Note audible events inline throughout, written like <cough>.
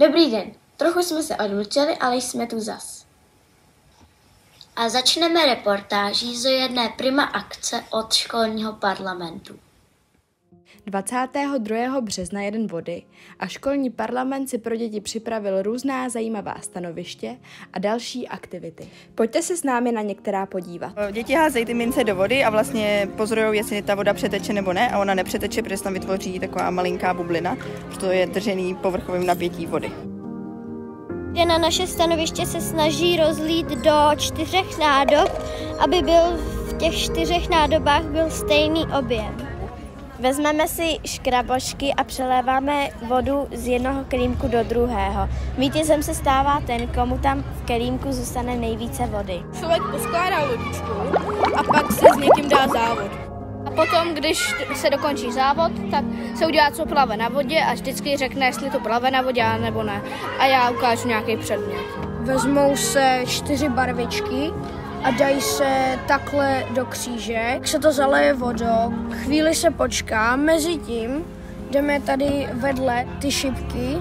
Dobrý den. Trochu jsme se odmlčeli, ale jsme tu zas. A začneme reportáží z jedné prima akce od školního parlamentu. 22. března jeden vody a školní parlament si pro děti připravil různá zajímavá stanoviště a další aktivity. Pojďte se s námi na některá podívat. Děti házejí ty mince do vody a vlastně pozorují, jestli ta voda přeteče nebo ne a ona nepřeteče, protože tam vytvoří taková malinká bublina, to je držený povrchovým napětí vody. Kde na naše stanoviště se snaží rozlít do čtyřech nádob, aby byl v těch čtyřech nádobách byl stejný objem. Vezmeme si škrabošky a přeléváme vodu z jednoho kelímku do druhého. Vítězem se stává ten, komu tam v kelímku zůstane nejvíce vody. Člověk poskládá vodičku a pak se s někým dá závod. A potom, když se dokončí závod, tak se udělá, co plave na vodě a vždycky řekne, jestli to plave na vodě nebo ne. A já ukážu nějaký předmět. Vezmou se čtyři barvičky a dají se takhle do křížek, se to zaleje vodou, chvíli se počká, mezi tím jdeme tady vedle ty šipky,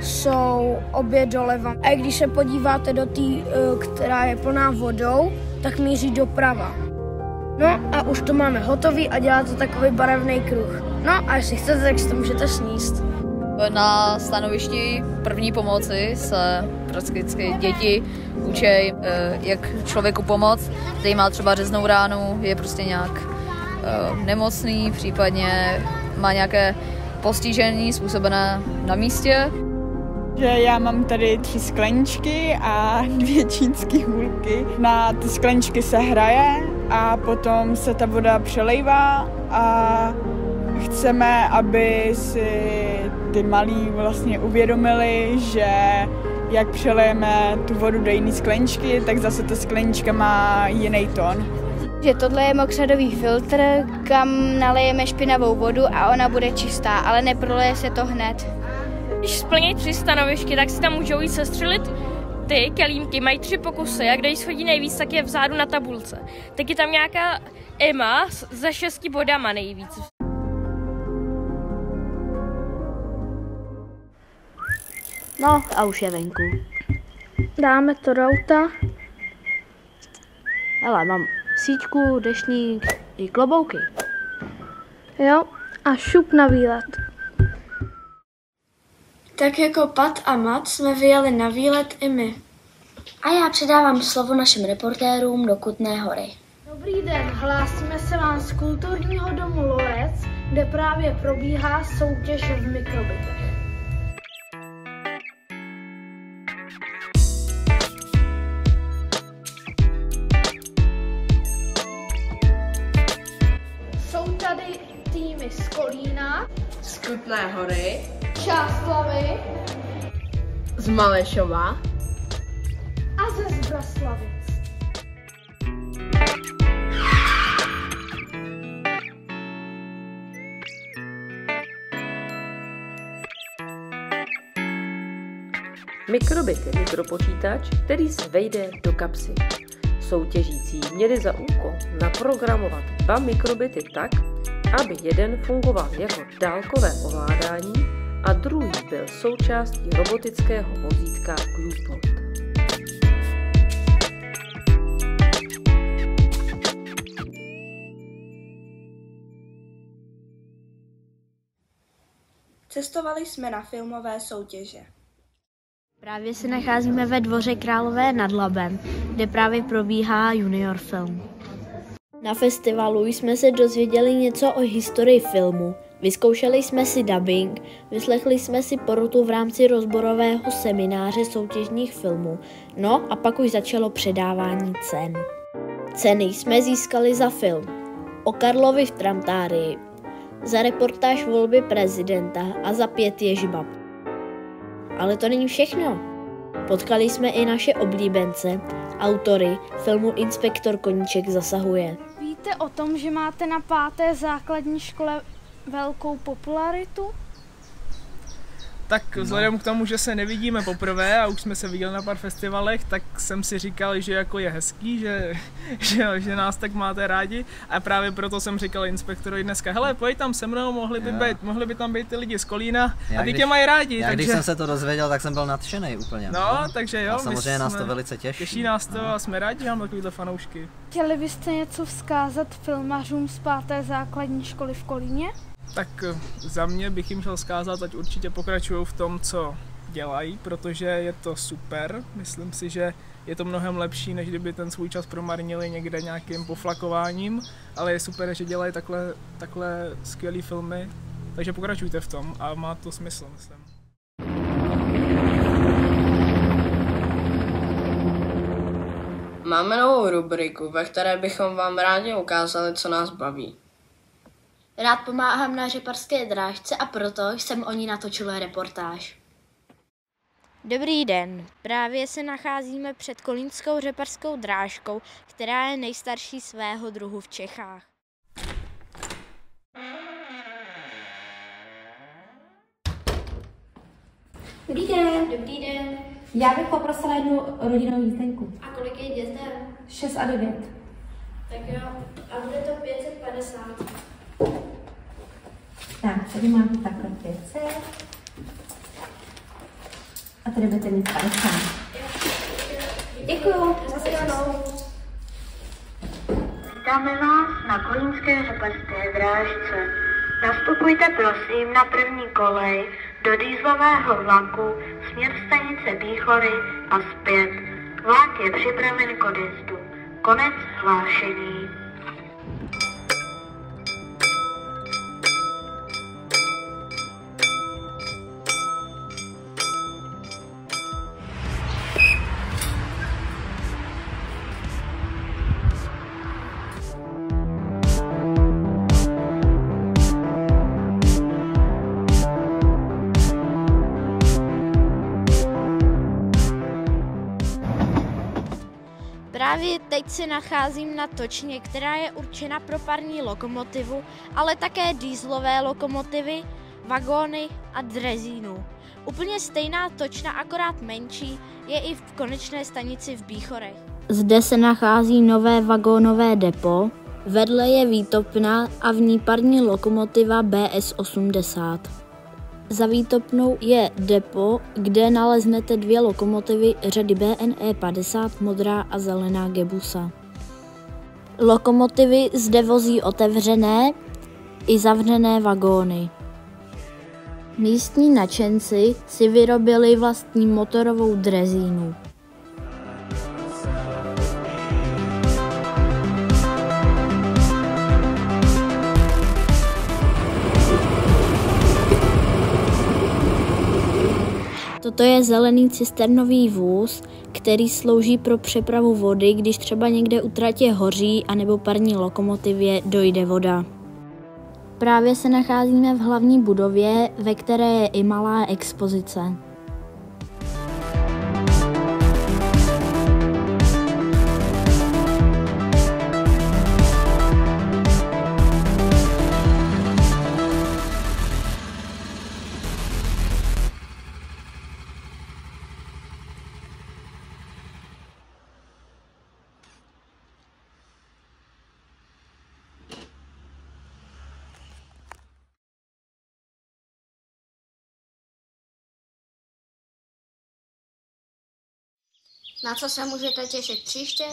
jsou obě doleva. A když se podíváte do té, eh, která je plná vodou, tak míří doprava. No a už to máme hotový a dělá to takový barevný kruh. No a jestli chcete, tak si to můžete sníst. Na stanovišti první pomoci se prakticky děti učí, eh, jak člověku pomoct, který má třeba řeznou ránu, je prostě nějak eh, nemocný, případně má nějaké postižení způsobené na místě. Že já mám tady tři skleničky a <laughs> dvě čínské hůlky. Na ty skleničky se hraje a potom se ta voda přelejvá a chceme, aby si ty malí vlastně uvědomili, že jak přelejeme tu vodu do jiné skleničky, tak zase ta sklenička má jiný tón. Že tohle je mokřadový filtr, kam nalejeme špinavou vodu a ona bude čistá, ale neproleje se to hned. Když splní tři stanovišky, tak si tam můžou jít sestřelit ty kelímky, mají tři pokusy a kdo jí schodí nejvíc, tak je vzadu na tabulce. Tak je tam nějaká Emma se šesti bodama nejvíc. No a už je venku. Dáme to do auta. Hele, mám síťku, dešník i klobouky. Jo, a šup na výlet. Tak jako Pat a Mat jsme vyjeli na výlet i my. A já předávám slovo našim reportérům do Kutné hory. Dobrý den, hlásíme se vám z kulturního domu Lorec, kde právě probíhá soutěž v mikrobitech. Tady týmy z Kolína, z Kutné hory, Čáslavy z Malešova a ze Zbraslavic. Mikrobit je mikropočítač, který se vejde do kapsy. Soutěžící měli za úkol naprogramovat dva mikrobity tak, aby jeden fungoval jako dálkové ovládání a druhý byl součástí robotického vozítka Glupot. Cestovali jsme na filmové soutěže. Právě se nacházíme ve dvoře Králové nad Labem, kde právě probíhá junior film. Na festivalu jsme se dozvěděli něco o historii filmu, vyzkoušeli jsme si dubbing, vyslechli jsme si porotu v rámci rozborového semináře soutěžních filmů, no a pak už začalo předávání cen. Ceny jsme získali za film o Karlovi v Tramtárii, za reportáž volby prezidenta a za pět ježbab. Ale to není všechno. Potkali jsme i naše oblíbence, autory filmu Inspektor Koníček zasahuje. Víte o tom, že máte na páté základní škole velkou popularitu? Tak vzhledem k tomu, že se nevidíme poprvé a už jsme se viděli na pár festivalech, tak jsem si říkal, že jako je hezký, že, <laughs> že, že nás tak máte rádi a právě proto jsem říkal inspektorovi dneska, hele, pojď tam se mnou, mohli by, být, mohli by tam být ty lidi z Kolína Já a ty když- tě mají rádi. Já takže... když jsem se to dozvěděl, tak jsem byl nadšený úplně. No, takže jo. A samozřejmě nás to velice těší. Těší nás to a jsme rádi, že máme takovýhle fanoušky. Chtěli byste něco vzkázat filmařům z páté základní školy v Kolíně? Tak eh, za mě bych jim chtěl zkázat, ať určitě pokračují v tom, co dělají, protože je to super. Myslím si, že je to mnohem lepší, než kdyby ten svůj čas promarnili někde nějakým poflakováním, ale je super, že dělají takhle, takhle skvělé filmy, takže pokračujte v tom a má to smysl, myslím. Máme novou rubriku, ve které bychom vám rádi ukázali, co nás baví. Rád pomáhám na řeparské drážce a proto jsem o ní natočil reportáž. Dobrý den, právě se nacházíme před kolínskou řeparskou drážkou, která je nejstarší svého druhu v Čechách. Dobrý den. Dobrý den. Já bych poprosila jednu rodinnou jízdenku. A kolik je dětem? 6 a 9. Tak jo. A bude to 550. Tak, tady máte takhle 500. A tady budete mít 50. Děkuju. Zase Vítáme vás na kolínské řepařské drážce. Nastupujte prosím na první kolej do dýzlového vlaku směr stanice Bíchory a zpět. Vlak je připraven k odjezdu. Konec hlášení. Právě teď se nacházím na točně, která je určena pro parní lokomotivu, ale také dýzlové lokomotivy, vagóny a drezínu. Úplně stejná točna, akorát menší, je i v konečné stanici v Bíchorech. Zde se nachází nové vagónové depo, vedle je výtopna a v ní parní lokomotiva BS-80. Za výtopnou je depo, kde naleznete dvě lokomotivy řady BNE 50 modrá a zelená Gebusa. Lokomotivy zde vozí otevřené i zavřené vagóny. Místní nadšenci si vyrobili vlastní motorovou drezínu. Toto je zelený cisternový vůz, který slouží pro přepravu vody, když třeba někde u tratě hoří anebo parní lokomotivě dojde voda. Právě se nacházíme v hlavní budově, ve které je i malá expozice. Na co se můžete těšit příště?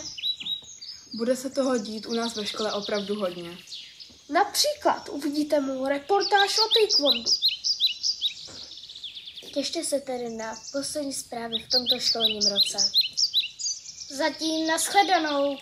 Bude se toho dít u nás ve škole opravdu hodně. Například uvidíte mou reportáž o taekwondu. Těšte se tedy na poslední zprávy v tomto školním roce. Zatím nashledanou.